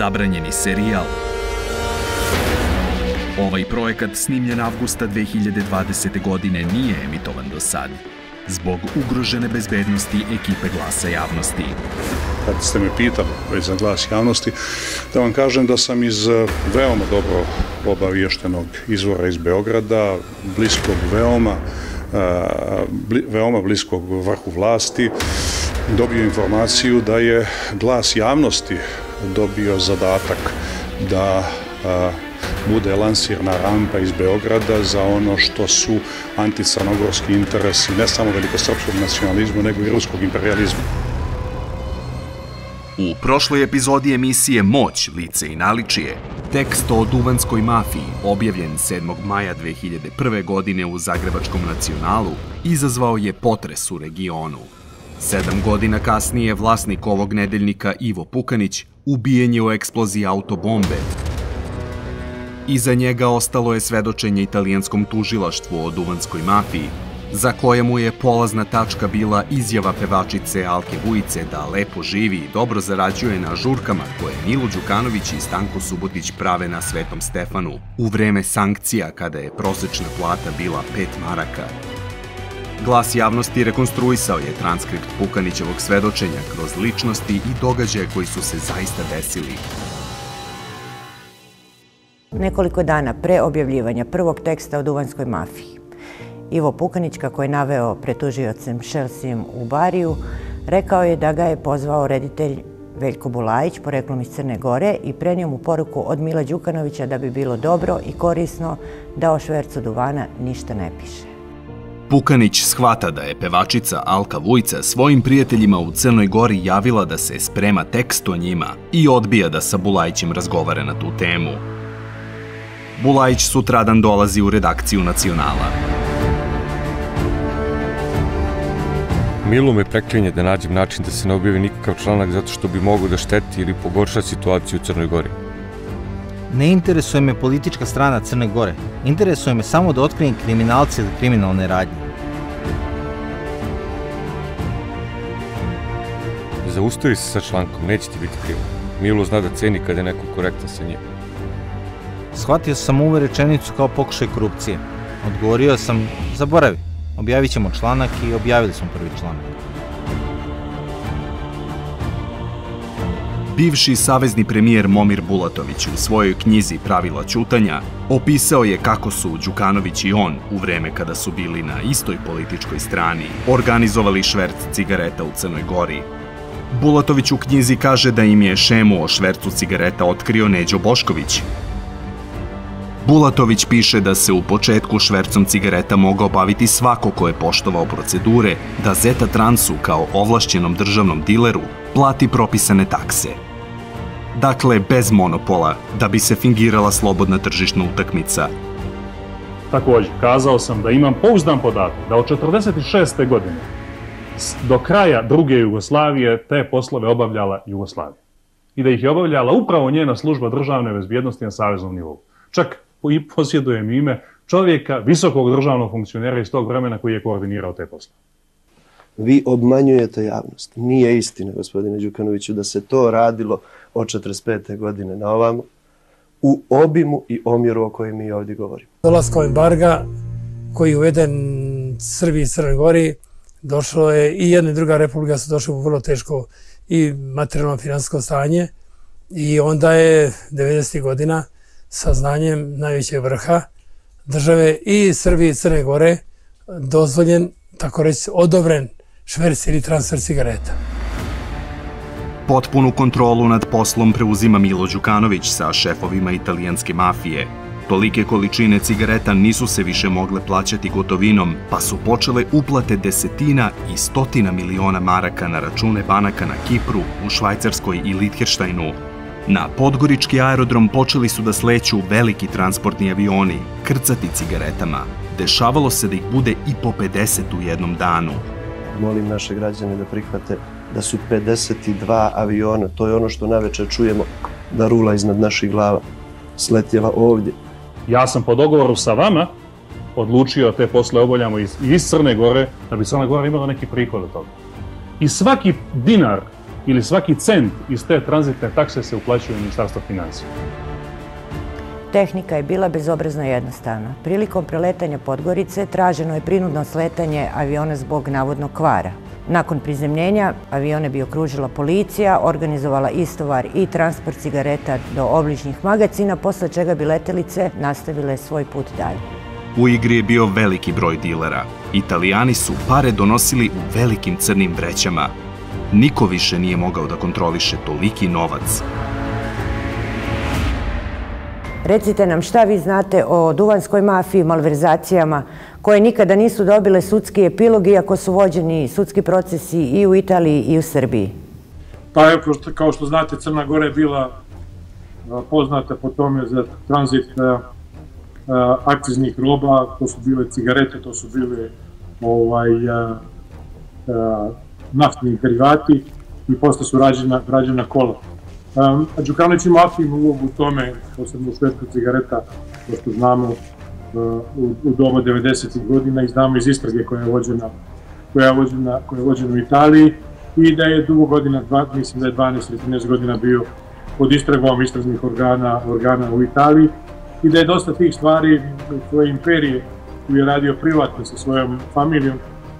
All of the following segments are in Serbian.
zabranjeni serijal. Ovaj projekat snimljen avgusta 2020. godine nije emitovan do sad, zbog ugrožene bezbednosti ekipe glasa javnosti. Kad ste me pitali već za glas javnosti, da vam kažem da sam iz eh, veoma dobro obaviještenog izvora iz Beograda, bliskog veoma, bli, veoma bliskog vrhu vlasti, dobio informaciju da je glas javnosti dobio zadatak da a, bude lansirna rampa iz Beograda za ono što su anticrnogorski interesi ne samo velikosrpskog nacionalizmu, nego i ruskog imperializma. U prošloj epizodi emisije Moć, lice i naličije, tekst o duvanskoj mafiji, objavljen 7. maja 2001. godine u Zagrebačkom nacionalu, izazvao je potres u regionu. Sedam godina kasnije vlasnik ovog nedeljnika Ivo Pukanić ubijen je u eksploziji autobombe. Iza njega ostalo je svedočenje italijanskom tužilaštvu o duvanskoj mafiji, za koje mu je polazna tačka bila izjava pevačice Alke Vujice da lepo živi i dobro zarađuje na žurkama koje Milo Đukanović i Stanko Subotić prave na Svetom Stefanu u vreme sankcija kada je prosečna plata bila 5 maraka. Glas javnosti rekonstruisao je transkript Pukanićevog svedočenja kroz ličnosti i događaje koji su se zaista desili. Nekoliko dana pre objavljivanja prvog teksta o duvanskoj mafiji, Ivo Pukanić, kako je naveo pretužiocem Šelsijem u Bariju, rekao je da ga je pozvao reditelj Veljko Bulajić, poreklom iz Crne Gore, i prenio mu poruku od Mila Đukanovića da bi bilo dobro i korisno da o švercu duvana ništa ne piše. Pukanić shvata da je pevačica Alka Vujca svojim prijateljima u Crnoj Gori javila da se sprema tekst o njima i odbija da sa Bulajićem razgovara na tu temu. Bulajić sutradan dolazi u redakciju Nacionala. Milo me preklinje da nađem način da se ne objavi nikakav članak zato što bi mogao da šteti ili pogorša situaciju u Crnoj Gori. Ne interesuje me politička strana Crne Gore. Interesuje me samo da otkrijem kriminalce ili kriminalne radnje. Zaustavi se sa člankom, neće ti biti krivo. Milo zna da ceni kada je neko korektan sa njim. Shvatio sam ovu rečenicu kao pokušaj korupcije. Odgovorio sam, zaboravi, objavit ćemo članak i objavili smo prvi članak. Bivši savezni premijer Momir Bulatović u svojoj knjizi Pravila ćutanja opisao je kako su Đukanović i on, u vreme kada su bili na istoj političkoj strani, organizovali šverc cigareta u Crnoj Gori. Bulatović u knjizi kaže da im je šemu o švercu cigareta otkrio Neđo Bošković, Bulatović piše da se u početku švercom cigareta mogao baviti svako ko je poštovao procedure da Zeta Transu kao ovlašćenom državnom dileru plati propisane takse. Dakle, bez monopola, da bi se fingirala slobodna tržišna utakmica. Takođe, kazao sam da imam pouzdan podatak da od 46. godine do kraja druge Jugoslavije te poslove obavljala Jugoslavija. I da ih je obavljala upravo njena služba državne bezbjednosti na saveznom nivou. Čak i posjedujem ime čovjeka, visokog državnog funkcionera iz tog vremena koji je koordinirao te posle. Vi obmanjujete javnost. Nije istina, gospodine Đukanoviću, da se to radilo od 45. godine na ovamo u obimu i omjeru o kojem mi ovdje govorimo. Dolaskom embarga koji je uveden Srbiji i Crnoj Gori, došlo je i jedna i druga republika su došle u vrlo teško i materijalno finansko stanje i onda je 90. godina sa znanjem najvećeg vrha države i Srbije i Crne Gore dozvoljen, tako reći, odobren šverc ili transfer cigareta. Potpunu kontrolu nad poslom preuzima Milo Đukanović sa šefovima italijanske mafije. Tolike količine cigareta nisu se više mogle plaćati gotovinom, pa su počele uplate desetina i stotina miliona maraka na račune banaka na Kipru, u Švajcarskoj i Liechtensteinu, Na Podgorički aerodrom počeli su da sleću veliki transportni avioni, krcati cigaretama. Dešavalo se da ih bude i po 50 u jednom danu. Molim naše građane da prihvate da su 52 aviona, to je ono što naveče čujemo da rula iznad naših glava, sletjela ovdje. Ja sam po dogovoru sa vama odlučio te posle oboljamo iz, iz Crne Gore, da bi Crna Gora imala neki prihod od toga. I svaki dinar ili svaki cent iz te tranzitne takse se uplaćuje u Ministarstvo financija. Tehnika je bila bezobrazno jednostavna. Prilikom preletanja Podgorice traženo je prinudno sletanje aviona zbog navodnog kvara. Nakon prizemljenja avione bi okružila policija, organizovala istovar i transport cigareta do obližnjih magacina, posle čega bi letelice nastavile svoj put dalje. U igri je bio veliki broj dilera. Italijani su pare donosili u velikim crnim vrećama. Niko više nije mogao da kontroliše toliki novac. Recite nam šta vi znate o duvanskoj mafiji, malverzacijama koje nikada nisu dobile sudski epilog iako su vođeni sudski procesi i u Italiji i u Srbiji. Pa evo, kao što znate, Crna Gora je bila poznata po tome za tranzit akciznih roba, to su bile cigarete, to su bile ovaj, naftni derivati i posle su rađena, rađena kola. Um, a Đukanović ima aktivnu ulogu u tome, posebno u švetku cigareta, to što znamo uh, u, u doba 90. godina i znamo iz istrage koja je vođena, koja je vođena, koja je vođena u Italiji i da je dugo godina, dva, mislim da je 12 ili 13 godina bio pod istragom istražnih organa, organa u Italiji i da je dosta tih stvari svoje imperije koju je radio privatno sa svojom familijom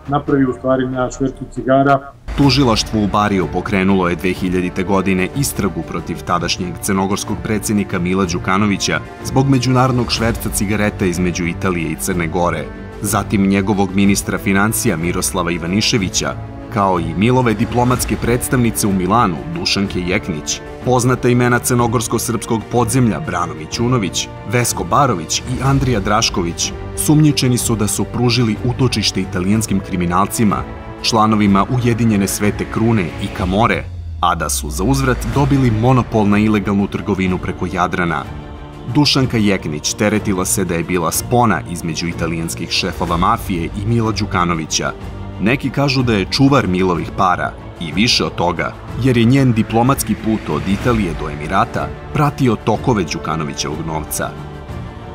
napravio u stvari na švercu cigara Tužilaštvo u Bariju pokrenulo je 2000. godine istragu protiv tadašnjeg crnogorskog predsednika Mila Đukanovića zbog međunarodnog šverca cigareta između Italije i Crne Gore, zatim njegovog ministra financija Miroslava Ivaniševića, kao i Milove diplomatske predstavnice u Milanu Dušanke Jeknić, poznata imena crnogorsko-srpskog podzemlja Brano Mićunović, Vesko Barović i Andrija Drašković, sumnjičeni su da su pružili utočište italijanskim kriminalcima članovima Ujedinjene svete krune i Kamore, a da su za uzvrat dobili monopol na ilegalnu trgovinu preko Jadrana. Dušanka Jeknić teretila se da je bila spona između italijanskih šefova mafije i Mila Đukanovića. Neki kažu da je čuvar Milovih para i više od toga, jer je njen diplomatski put od Italije do Emirata pratio tokove Đukanovićevog novca.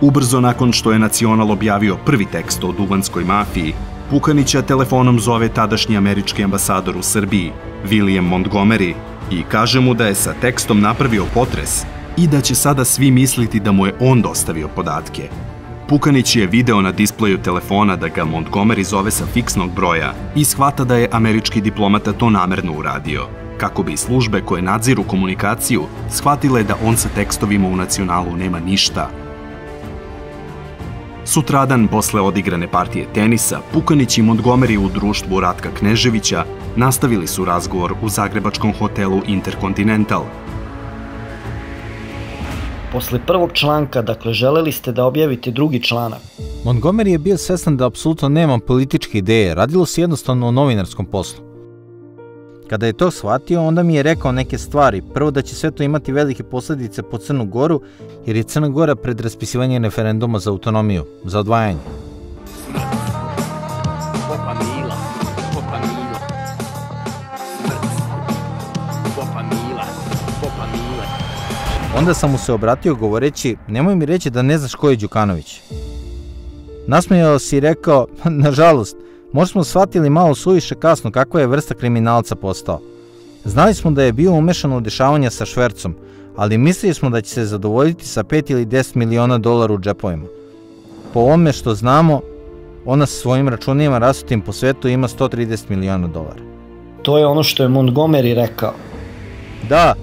Ubrzo nakon što je Nacional objavio prvi tekst o duvanskoj mafiji, Pukanića telefonom zove tadašnji američki ambasador u Srbiji, William Montgomery, i kaže mu da je sa tekstom napravio potres i da će sada svi misliti da mu je on dostavio podatke. Pukanić je video na displeju telefona da ga Montgomery zove sa fiksnog broja i shvata da je američki diplomata to namerno uradio, kako bi službe koje nadziru komunikaciju shvatile da on sa tekstovima u nacionalu nema ništa, Sutradan, posle odigrane partije tenisa, Pukanić i Montgomery u društvu Ratka Kneževića nastavili su razgovor u zagrebačkom hotelu Intercontinental. Posle prvog članka, dakle, želeli ste da objavite drugi članak. Montgomery je bio svestan da apsolutno nema političke ideje, radilo se jednostavno o novinarskom poslu. Kada je to shvatio, onda mi je rekao neke stvari. Prvo da će sve to imati velike posledice po Crnu Goru, jer je Crna Gora pred raspisivanje referenduma za autonomiju, za odvajanje. Onda sam mu se obratio govoreći, nemoj mi reći da ne znaš ko je Đukanović. Nasmejao si i rekao, nažalost, Možda smo shvatili malo suviše kasno kakva je vrsta kriminalca postao. Znali smo da je bio umešan u dešavanja sa švercom, ali mislili smo da će se zadovoljiti sa 5 ili 10 miliona dolara u džepovima. Po ovome što znamo, ona sa svojim računima rasutim po svetu ima 130 miliona dolara. To je ono što je Montgomery rekao. Da.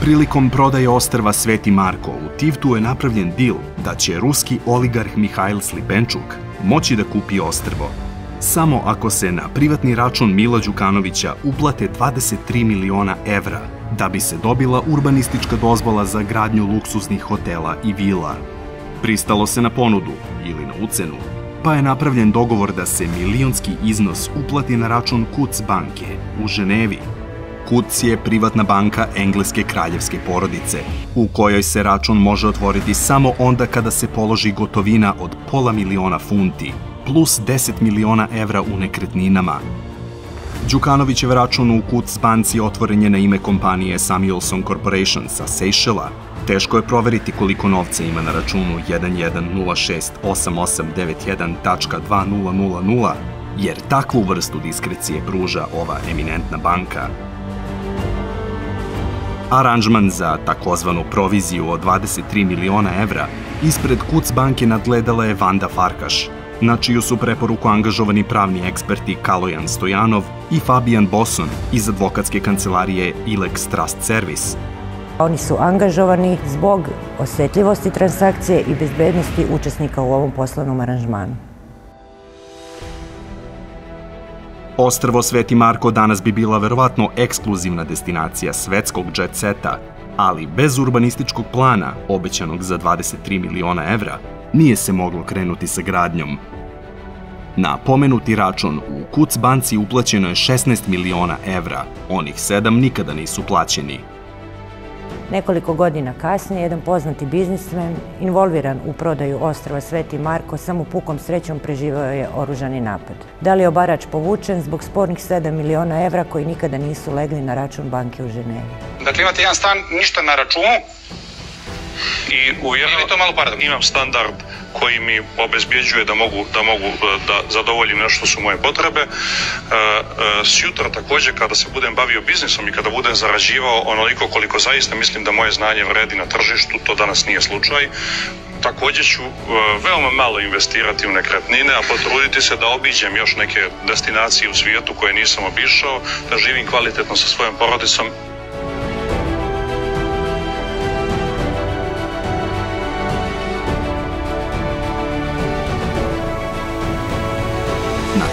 Prilikom prodaje ostrva Sveti Marko u Tivtu je napravljen dil da će ruski oligarh Mihajl Slipenčuk moći da kupi ostrvo. Samo ako se na privatni račun Mila Đukanovića uplate 23 miliona evra da bi se dobila urbanistička dozvola za gradnju luksusnih hotela i vila. Pristalo se na ponudu ili na ucenu, pa je napravljen dogovor da se milionski iznos uplati na račun Kuc banke u Ženevi. Kuc je privatna banka engleske kraljevske porodice, u kojoj se račun može otvoriti samo onda kada se položi gotovina od pola miliona funti, plus 10 miliona evra u nekretninama. Đukanovićev račun u Kuc banci otvoren je na ime kompanije Samuelson Corporation sa Seychella. Teško je proveriti koliko novca ima na računu 11068891.2000 jer takvu vrstu diskrecije pruža ova eminentna banka. Aranžman za takozvanu proviziju od 23 miliona evra ispred Kuc banke nadgledala je Vanda Farkaš, na čiju su preporuku angažovani pravni eksperti Kalojan Stojanov i Fabijan Boson iz advokatske kancelarije Ilex Trust Service. Oni su angažovani zbog osetljivosti transakcije i bezbednosti učesnika u ovom poslovnom aranžmanu. Ostrvo Sveti Marko danas bi bila verovatno ekskluzivna destinacija svetskog jet seta, ali bez urbanističkog plana, obećanog za 23 miliona evra, nije se moglo krenuti sa gradnjom. Na pomenuti račun u Kuc banci uplaćeno je 16 miliona evra, onih sedam nikada nisu plaćeni. Nekoliko godina kasnije, jedan poznati biznismen, involviran u prodaju ostrava Sveti Marko, samo pukom srećom preživao je oružani napad. Da li je obarač povučen zbog spornih 7 miliona evra koji nikada nisu legli na račun banke u Ženevi? Dakle, imate jedan stan, ništa na računu, i ujedno to malo paradoks? imam standard koji mi obezbjeđuje da mogu da mogu da zadovoljim nešto su moje potrebe. E, e, sjutra takođe kada se budem bavio biznisom i kada budem zarađivao onoliko koliko zaista mislim da moje znanje vredi na tržištu, to danas nije slučaj. Takođe ću e, veoma malo investirati u nekretnine, a potruditi se da obiđem još neke destinacije u svijetu koje nisam obišao, da živim kvalitetno sa svojom porodicom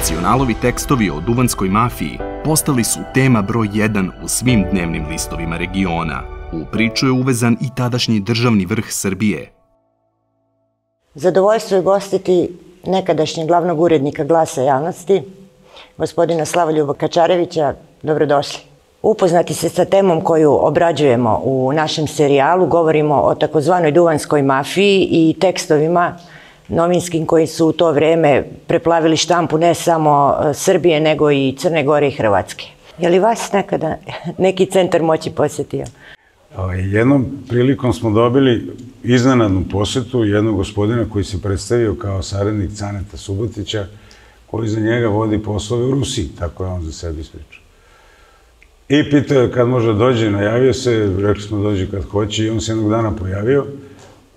Nacionalovi tekstovi o duvanskoj mafiji postali su tema broj 1 u svim dnevnim listovima regiona. U priču je uvezan i tadašnji državni vrh Srbije. Zadovoljstvo je gostiti nekadašnjeg glavnog urednika glasa javnosti, gospodina Slavoljuba Kačarevića. Dobrodošli. Upoznati se sa temom koju obrađujemo u našem serijalu, govorimo o takozvanoj duvanskoj mafiji i tekstovima novinskim koji su u to vreme preplavili štampu ne samo e, Srbije, nego i Crne Gore i Hrvatske. Je li vas nekada neki centar moći posjetio? Ovaj, jednom prilikom smo dobili iznenadnu posetu jednog gospodina koji se predstavio kao saradnik Caneta Subotića, koji za njega vodi poslove u Rusiji, tako je on za sebi ispričao. I pitao je kad može da dođe, najavio se, rekli smo dođe kad hoće i on se jednog dana pojavio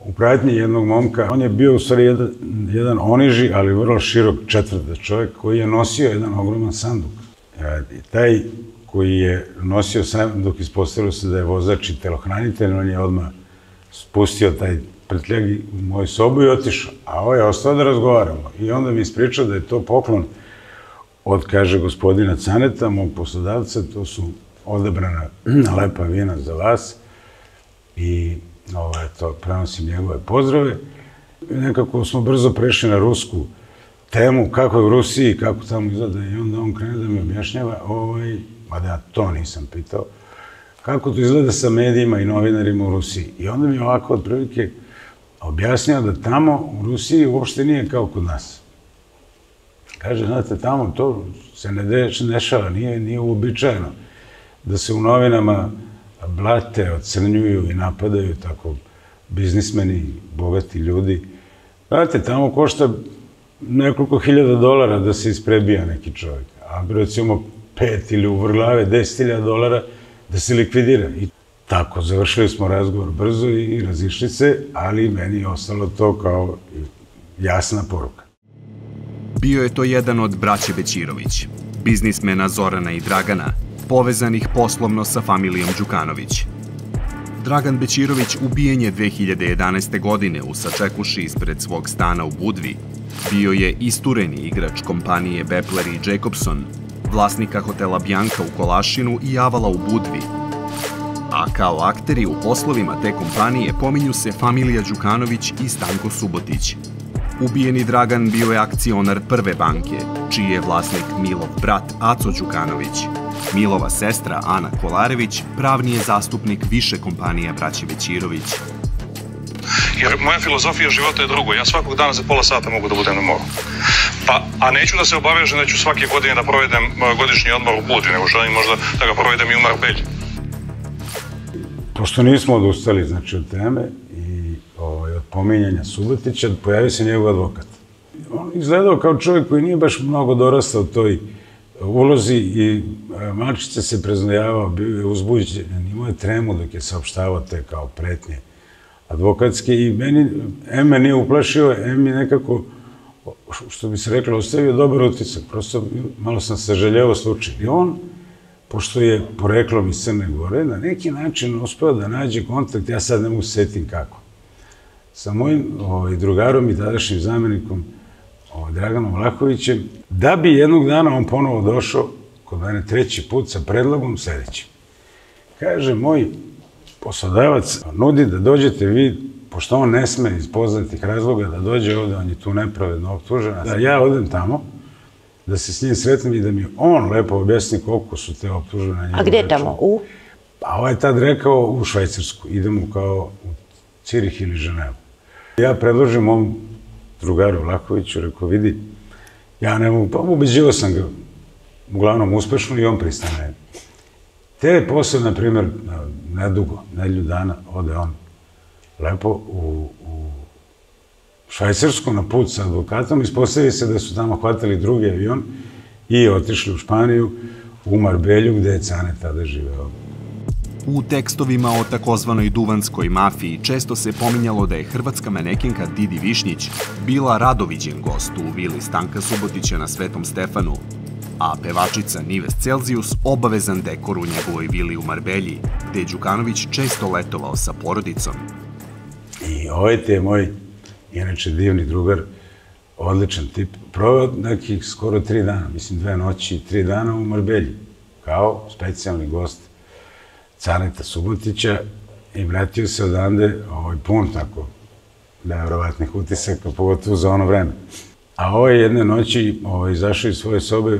u pratnji jednog momka. On je bio u stvari jedan, jedan oniži, ali vrlo širok četvrta čovjek koji je nosio jedan ogroman sanduk. E, I taj koji je nosio sanduk, ispostavilo se da je vozač i telohranitelj, on je odmah spustio taj pretljag u moju sobu i otišao. A ovo je ostao da razgovaramo. I onda mi ispričao da je to poklon od, kaže, gospodina Caneta, mog poslodavca, to su odebrana lepa vina za vas. I ovaj, to, prenosim njegove pozdrave. I nekako smo brzo prešli na rusku temu, kako je u Rusiji, kako tamo izgleda, i onda on krene da mi objašnjava, ovaj, mada ja to nisam pitao, kako to izgleda sa medijima i novinarima u Rusiji. I onda mi ovako otprilike objasnio da tamo u Rusiji uopšte nije kao kod nas. Kaže, znate, tamo to se ne dešava, nije, nije uobičajeno da se u novinama blate, ocrnjuju i napadaju tako biznismeni, bogati ljudi. Znate, tamo košta nekoliko hiljada dolara da se isprebija neki čovjek, a recimo pet ili u deset hiljada dolara da se likvidira. I tako, završili smo razgovor brzo i razišli se, ali meni je ostalo to kao jasna poruka. Bio je to jedan od braće Bećirović, biznismena Zorana i Dragana, povezanih poslovno sa familijom Đukanović. Dragan Bećirović ubijen je 2011. godine u Sačekuši ispred svog stana u Budvi. Bio je istureni igrač kompanije Bepler i Jacobson, vlasnika hotela Bjanka u Kolašinu i Avala u Budvi. A kao akteri u poslovima te kompanije pominju se familija Đukanović i Stanko Subotić. Ubijeni Dragan bio je akcionar prve banke, čiji je vlasnik Milov brat Aco Đukanović. Milova sestra Ana Kolarević pravni je zastupnik više kompanija braće Većirović. Jer moja filozofija života je drugo. Ja svakog dana za pola sata mogu da budem na moru. Pa, a neću da se obavežem da ću svake godine da provedem e, godišnji odmor u Budvi, nego želim možda da ga provedem i u Marbelji. Pošto nismo odustali znači, od teme pominjanja Subotića, pojavio se njegov advokat. on izgledao kao čovjek koji nije baš mnogo dorastao toj ulozi i e, Malčica se preznojavao, bio je uzbuđen, imao je tremu dok je saopštavao te kao pretnje advokatske i meni, M me nije uplašio, M mi nekako, što bi se reklo, ostavio dobar utisak, prosto malo sam se željeo slučaj. I on, pošto je poreklom iz Crne Gore, na neki način uspeo da nađe kontakt, ja sad ne mogu setim kako, sa mojim ovaj, drugarom i tadašnjim zamenikom ovaj, Draganom Vlahovićem, da bi jednog dana on ponovo došao kod mene treći put sa predlogom sledećim. Kaže, moj poslodavac nudi da dođete vi, pošto on ne sme iz poznatih razloga da dođe ovde, on je tu nepravedno optužen, da ja odem tamo, da se s njim sretnem i da mi on lepo objasni koliko su te optužene na njegov A gde tamo? U? Pa ovaj je tad rekao u Švajcarsku, idemo kao u Cirih ili Ženevu. Ja predložim mom drugaru Vlakoviću, rekao, vidi, ja ne mogu, pa ubeđivo sam ga, uglavnom uspešno i on pristane. Te posle, na primjer, nedugo, nedlju dana, ode on lepo u, u Švajcarsku na put sa advokatom, ispostavi se da su tamo hvatali drugi avion i otišli u Španiju, u Marbelju, gde je Cane tada živeo. U tekstovima o takozvanoj duvanskoj mafiji često se pominjalo da je hrvatska manekinka Didi Višnjić bila radoviđen gost u vili Stanka Subotića na Svetom Stefanu, a pevačica Nives Celzijus obavezan dekor u njegovoj vili u Marbelji, gde je Đukanović često letovao sa porodicom. I ovaj te moj, inače divni drugar, odličan tip, proveo nekih skoro tri dana, mislim dve noći i tri dana u Marbelji, kao specijalni gost Caneta Subotića i vratio se odande ovaj, pun tako nevrovatnih utisaka, pogotovo za ono vreme. A ovo je jedne noći ovaj, izašao iz svoje sobe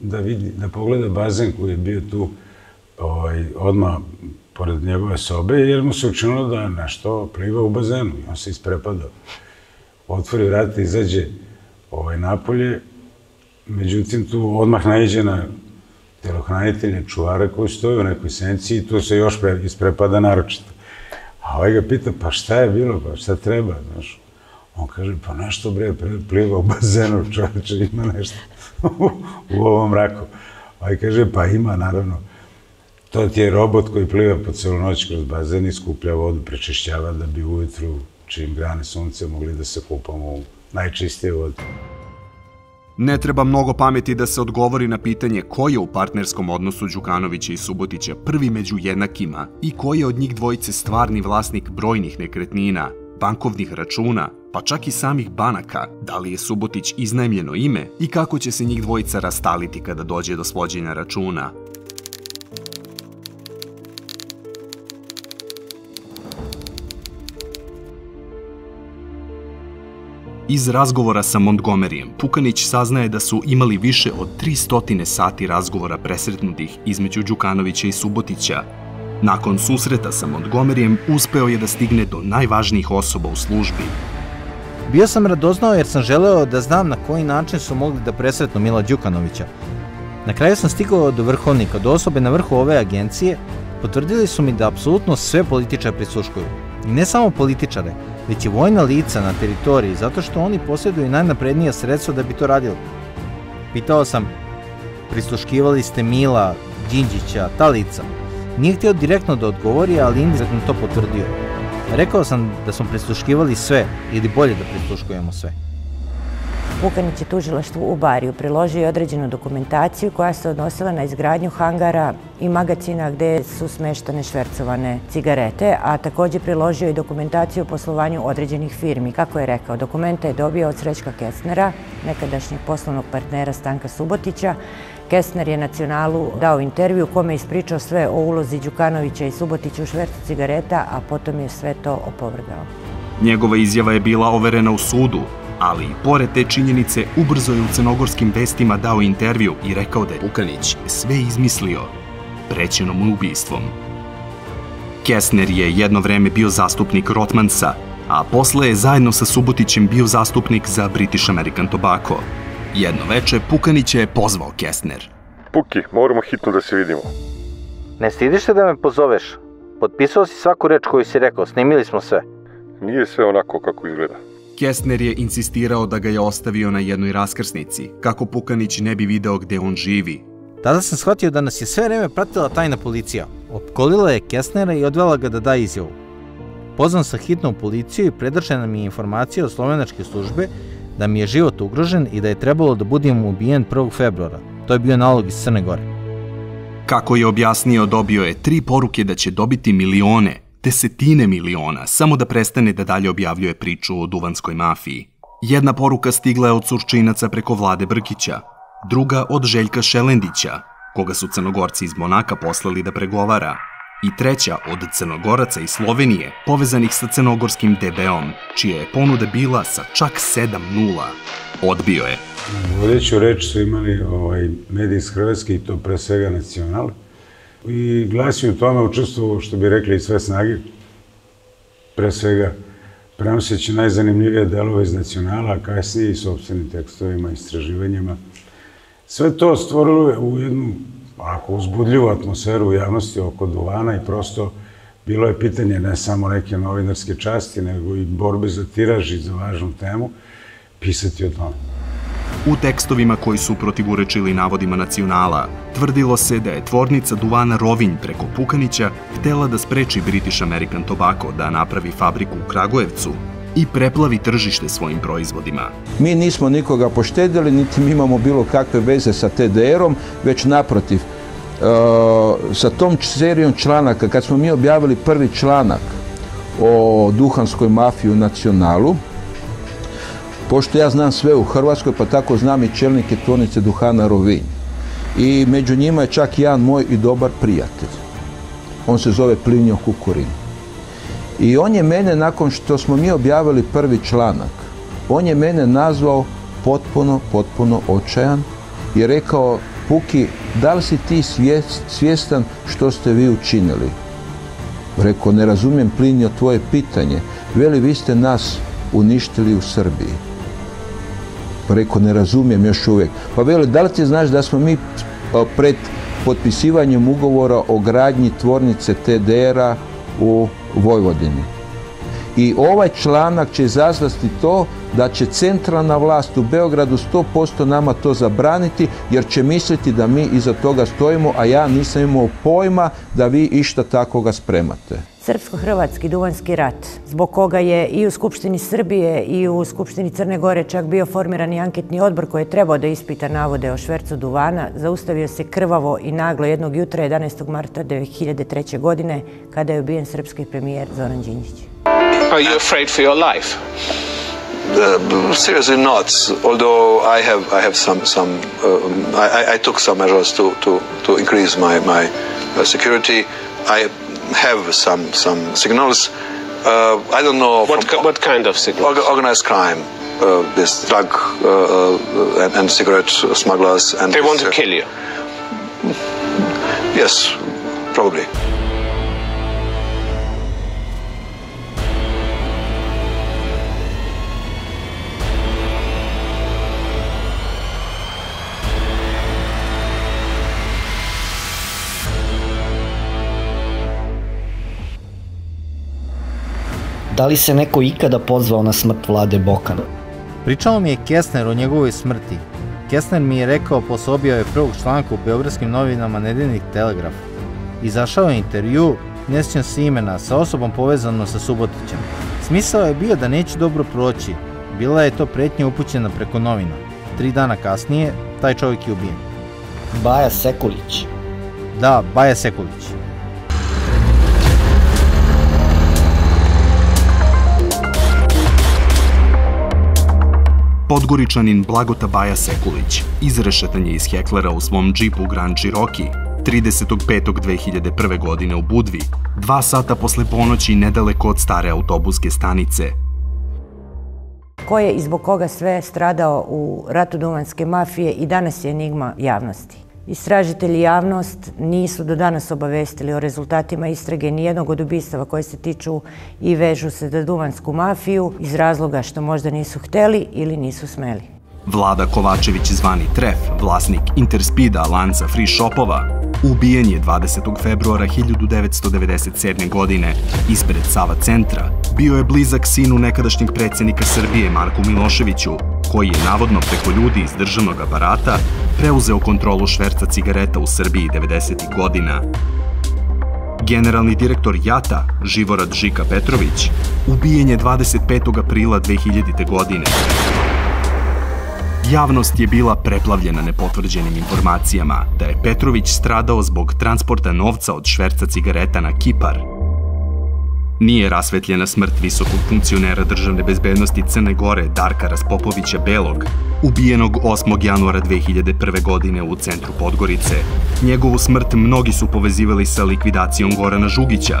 da vidi, da pogleda bazen koji je bio tu ovaj, odmah pored njegove sobe, jer mu se učinilo da nešto pliva u bazenu i on se isprepadao. Otvori vrata, izađe ovaj, napolje, međutim tu odmah najđe na telohranitelje, čuvare koji stoju u nekoj senci i tu se još pre, isprepada naročito. A ovaj ga pita, pa šta je bilo, pa šta treba, znaš? On kaže, pa nešto bre, pliva u bazenu, čovječe, ima nešto u ovom mraku. Ovaj kaže, pa ima, naravno. To ti je robot koji pliva po celu noć kroz bazen i skuplja vodu, prečišćava da bi ujutru, čim grane sunce, mogli da se kupamo u najčistije vode. Ne treba mnogo pameti da se odgovori na pitanje ko je u partnerskom odnosu Đukanovića i Subotića prvi među jednakima i ko je od njih dvojice stvarni vlasnik brojnih nekretnina, bankovnih računa, pa čak i samih banaka, da li je Subotić iznajmljeno ime i kako će se njih dvojica rastaliti kada dođe do svođenja računa. Iz razgovora sa Montgomerijem, Pukanić saznaje da su imali više od 300 sati razgovora presretnutih između Đukanovića i Subotića. Nakon susreta sa Montgomerijem uspeo je da stigne do najvažnijih osoba u službi. Bio sam radoznao jer sam želeo da znam na koji način su mogli da presretnu Mila Đukanovića. Na kraju sam stigao do vrhovnika, do osobe na vrhu ove agencije, potvrdili su mi da apsolutno sve političare prisluškuju. I ne samo političare, već i vojna lica na teritoriji, zato što oni posjeduju najnaprednija sredstva da bi to radili. Pitao sam, prisluškivali ste Mila, Đinđića, ta lica. Nije htio direktno da odgovori, ali indirektno to potvrdio. Rekao sam da smo prisluškivali sve, ili bolje da prisluškujemo sve. Vukanić je tužilaštvu u Bariju priložio određenu dokumentaciju koja se odnosila na izgradnju hangara i magacina gde su smeštane švercovane cigarete, a takođe priložio i dokumentaciju o poslovanju određenih firmi. Kako je rekao, dokumenta je dobio od Srećka Kesnera, nekadašnjeg poslovnog partnera Stanka Subotića. Kesner je nacionalu dao intervju u kome je ispričao sve o ulozi Đukanovića i Subotića u švercu cigareta, a potom je sve to opovrgao. Njegova izjava je bila overena u sudu, ali i pored te činjenice ubrzo je u crnogorskim vestima dao intervju i rekao da je Vukanić sve izmislio prećenom ubijstvom. Kessner je jedno vreme bio zastupnik Rotmansa, a posle je zajedno sa Subotićem bio zastupnik za British American Tobacco. Jedno veče Pukanić je pozvao Kessner. Puki, moramo hitno da se vidimo. Ne stidiš se da me pozoveš? Potpisao si svaku reč koju si rekao, snimili smo sve. Nije sve onako kako izgleda. Kestner je insistirao da ga je ostavio na jednoj raskrsnici, kako Pukanić ne bi video gde on živi. Tada sam shvatio da nas je sve vreme pratila tajna policija. Opkolila je Kestnera i odvela ga da da izjavu. Pozvan sa hitnom policiju i predržena mi je informacija od slovenačke službe da mi je život ugrožen i da je trebalo da budem ubijen 1. februara. To je bio nalog iz Crne Gore. Kako je objasnio, dobio je tri poruke da će dobiti milione, desetine miliona, samo da prestane da dalje objavljuje priču o duvanskoj mafiji. Jedna poruka stigla je od Surčinaca preko Vlade Brkića, druga od Željka Šelendića, koga su crnogorci iz Monaka poslali da pregovara, i treća od crnogoraca iz Slovenije, povezanih sa crnogorskim DB-om, čija je ponuda bila sa čak 7-0. Odbio je. Vodeću reč su imali ovaj, mediji iz Hrvatske i to pre svega nacional. I glasi u tome učestvovao, što bi rekli, i sve snage. Pre svega, prenoseći najzanimljivije delove iz nacionala, a kasnije i sobstvenim tekstovima, istraživanjima. Sve to stvorilo je u jednu ako uzbudljivu atmosferu u javnosti oko duvana i prosto bilo je pitanje ne samo neke novinarske časti, nego i borbe za tiraž i za važnu temu, pisati o tome. U tekstovima koji su protivurečili navodima nacionala, tvrdilo se da je tvornica duvana Rovinj preko Pukanića htela da spreči British American Tobacco da napravi fabriku u Kragujevcu i preplavi tržište svojim proizvodima. Mi nismo nikoga poštedili, niti mi imamo bilo kakve veze sa TDR-om, već naprotiv, e, sa tom serijom članaka, kad smo mi objavili prvi članak o duhanskoj mafiji u nacionalu, pošto ja znam sve u Hrvatskoj, pa tako znam i čelnike tvornice Duhana Rovinj. I među njima je čak jedan moj i dobar prijatelj. On se zove Plinio Kukurin. I on je mene, nakon što smo mi objavili prvi članak, on je mene nazvao potpuno, potpuno očajan i rekao, Puki, da li si ti svjestan što ste vi učinili? Rekao, ne razumijem plinio tvoje pitanje. Veli, vi ste nas uništili u Srbiji. Rekao, ne razumijem još uvijek. Pa veli, da li ti znaš da smo mi pred potpisivanjem ugovora o gradnji tvornice TDR-a u Vojvodini. I ovaj članak će izazvati to da će centralna vlast u Beogradu 100% nama to zabraniti jer će misliti da mi iza toga stojimo, a ja nisam imao pojma da vi išta takoga spremate. Srpsko-hrvatski duvanski rat, zbog koga je i u Skupštini Srbije i u Skupštini Crne Gore čak bio formiran i anketni odbor koji je trebao da ispita navode o švercu duvana, zaustavio se krvavo i naglo jednog jutra 11. marta 2003. godine kada je ubijen srpski premijer Zoran Đinđić. Are you afraid for your life? Uh, seriously not. Although I have I have some some uh, I, I took some measures to to to increase my my uh, security. I have some some signals. Uh, I don't know. What, what kind of signals? Organized crime. Uh, this drug uh, uh, and, and, cigarette smugglers. And they want to kill you. Yes, probably. Da li se neko ikada pozvao na smrt vlade Bokana? Pričao mi je Kesner o njegovoj smrti. Kesner mi je rekao posle objave prvog članka u Beogradskim novinama Nedeljnih telegraf. Izašao je intervju, ne sjećam se imena, sa osobom povezanom sa Subotićem. Smisao je bio da neće dobro proći. Bila je to pretnja upućena preko novina. Tri dana kasnije, taj čovjek je ubijen. Baja Sekulić. Da, Baja Sekulić. Podgoričanin Blagota Baja Sekulić izrešetan je iz Heklera u svom džipu Grand Cherokee 35.2001. godine u Budvi, dva sata posle ponoći nedaleko od stare autobuske stanice. Ko je i zbog koga sve stradao u ratu duvanske mafije i danas je enigma javnosti. Istražitelji javnost nisu do danas obavestili o rezultatima istrage nijednog od ubistava koje se tiču i vežu se za duvansku mafiju iz razloga što možda nisu hteli ili nisu smeli. Vlada Kovačević zvani Tref, vlasnik Interspida lanca free shopova, ubijen je 20. februara 1997. godine ispred Sava centra Bio je blizak sinu nekadašnjeg predsjednika Srbije Marku Miloševiću, koji je navodno preko ljudi iz državnog aparata preuzeo kontrolu šverca cigareta u Srbiji 90. godina. Generalni direktor JATA, Živorad Žika Petrović, ubijen je 25. aprila 2000. godine. Javnost je bila preplavljena nepotvrđenim informacijama da je Petrović stradao zbog transporta novca od šverca cigareta na Kipar. Nije rasvetljena smrt visokog funkcionera državne bezbednosti Crne Gore Darka Raspopovića Belog, ubijenog 8. januara 2001. godine u centru Podgorice. Njegovu smrt mnogi su povezivali sa likvidacijom Gorana Žugića,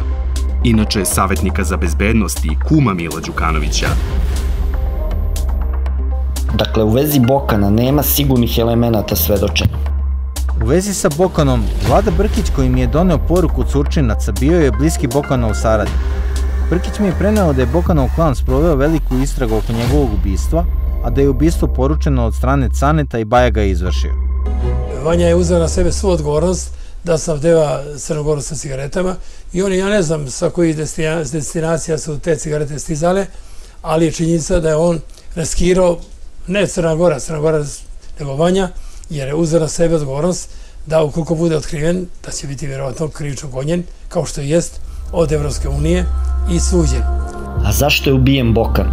inače savjetnika za bezbednost i kuma Mila Đukanovića. Dakle, u vezi Bokana nema sigurnih elemenata svedočenja. U vezi sa Bokanom, Vlada Brkić koji mi je doneo poruku Curčinaca bio je bliski Bokanov saradnik. Brkić mi je preneo da je Bokanov klan sproveo veliku istragu oko njegovog ubistva, a da je ubistvo poručeno od strane Caneta i Baja ga izvršio. Vanja je uzeo na sebe svu odgovornost da snabdeva Crnogoru sa cigaretama i oni, ja ne znam sa kojih destinacija su te cigarete stizale, ali je činjenica da je on riskirao ne Crna Gora, Crna Gora nego Vanja, jer je uzeo na sebe odgovornost da ukoliko bude otkriven, da će biti vjerovatno krivično gonjen, kao što jest od Evropske unije i suđen. A zašto je ubijen Bokan?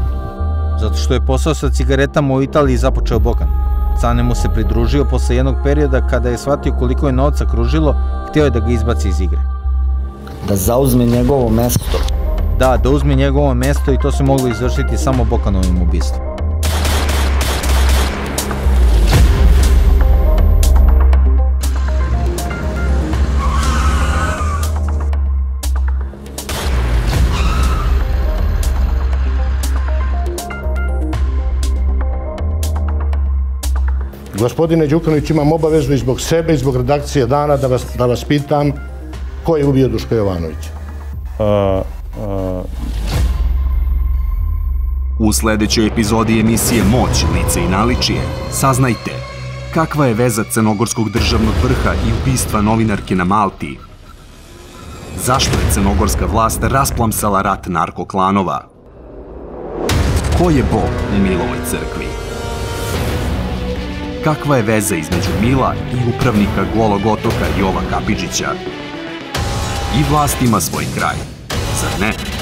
Zato što je posao sa cigaretama u Italiji započeo Bokan. Cane mu se pridružio posle jednog perioda kada je shvatio koliko je novca kružilo, htio je da ga izbaci iz igre. Da zauzme njegovo mesto? Da, da uzme njegovo mesto i to se moglo izvršiti samo Bokanovim ubistvom. Gospodine Đukanović, imam obavezu i zbog sebe i zbog redakcije dana da vas, da vas pitam ko je ubio Duška Jovanovića? A, a... U sledećoj epizodi emisije Moć, lice i naličije saznajte kakva je veza crnogorskog državnog vrha i ubistva novinarke na Malti. Zašto je crnogorska vlast rasplamsala rat narkoklanova? Ko je Bog u Milovoj crkvi? Kakva je veza između Mila i upravnika Golog otoka Jova Kapidžića. I vlast ima svoj kraj, zar ne?